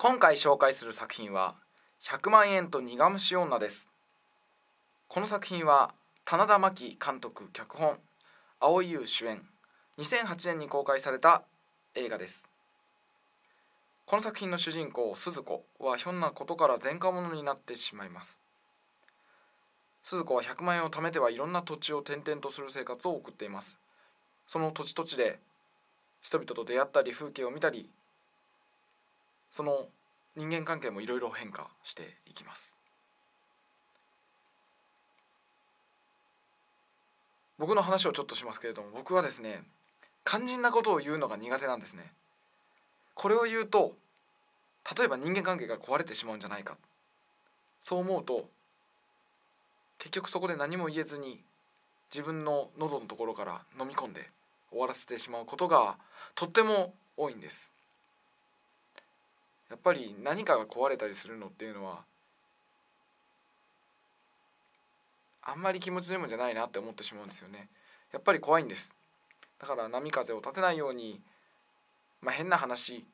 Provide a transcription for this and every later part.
今回紹介する作品は100万円と苦虫女です。この作品は棚田真希監督脚本蒼井優主演2008年に公開された映画です。この作品の主人公鈴子はひょんなことから前科者になってしまいます。鈴子は100万円を貯めてはいろんな土地を転々とする生活を送っています。その土地土地で人々と出会ったり風景を見たりその人間関係もいろいろ変化していきます。僕の話をちょっとしますけれども僕はですね肝心なことを言うのが苦手なんですね。これを言うと例えば人間関係が壊れてしまうんじゃないか。そう思うと結局そこで何も言えずに自分の喉のところから飲み込んで終わらせてしまうことがとっても多いんです。やっぱり何かが壊れたりするのっていうのはあんまり気持ちのいいもんじゃないなって思ってしまうんですよね。やっぱり怖いんです。だから波風を立てないようにまあ変な話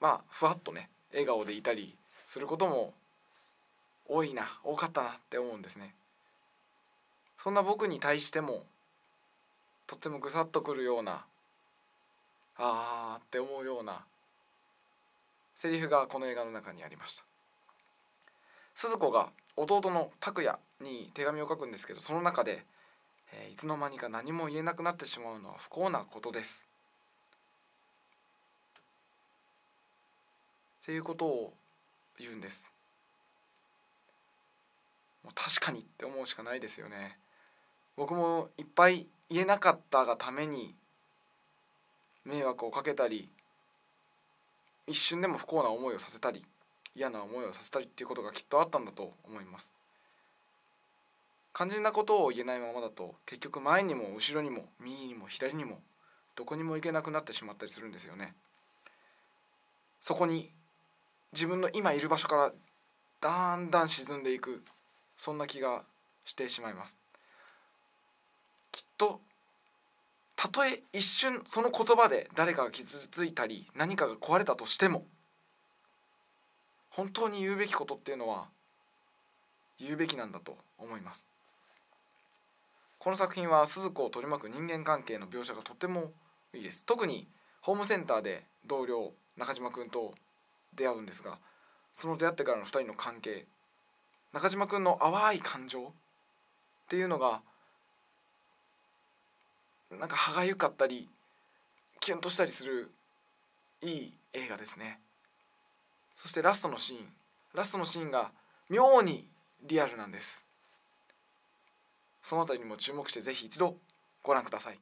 まあふわっとね笑顔でいたりすることも多いな多かったなって思うんですね。そんな僕に対してもとってもぐさっとくるようなあーって思うようなセリフがこの映画の中にありました。鈴子が弟の拓也に手紙を書くんですけどその中で、えーいつの間にか何も言えなくなってしまうのは不幸なことです。っていうことを言うんです。もう確かにって思うしかないですよね。僕もいっぱい言えなかったがために迷惑をかけたり一瞬でも不幸な思いをさせたり嫌な思いをさせたりっていうことがきっとあったんだと思います。肝心なことを言えないままだと結局前にも後ろにも右にも左にもどこにも行けなくなってしまったりするんですよね。そこに自分の今いる場所からだんだん沈んでいくそんな気がしてしまいます。きっとたとえ一瞬その言葉で誰かが傷ついたり何かが壊れたとしても本当に言うべきことっていうのは言うべきなんだと思います。この作品は鈴子を取り巻く人間関係の描写がとてもいいです。特にホームセンターで同僚中島君と出会うんですがその出会ってからの2人の関係中島君の淡い感情っていうのがなんか歯がゆかったりキュンとしたりするいい映画ですね。そしてラストのシーン。ラストのシーンが妙にリアルなんです。その辺りにも注目して是非一度ご覧ください。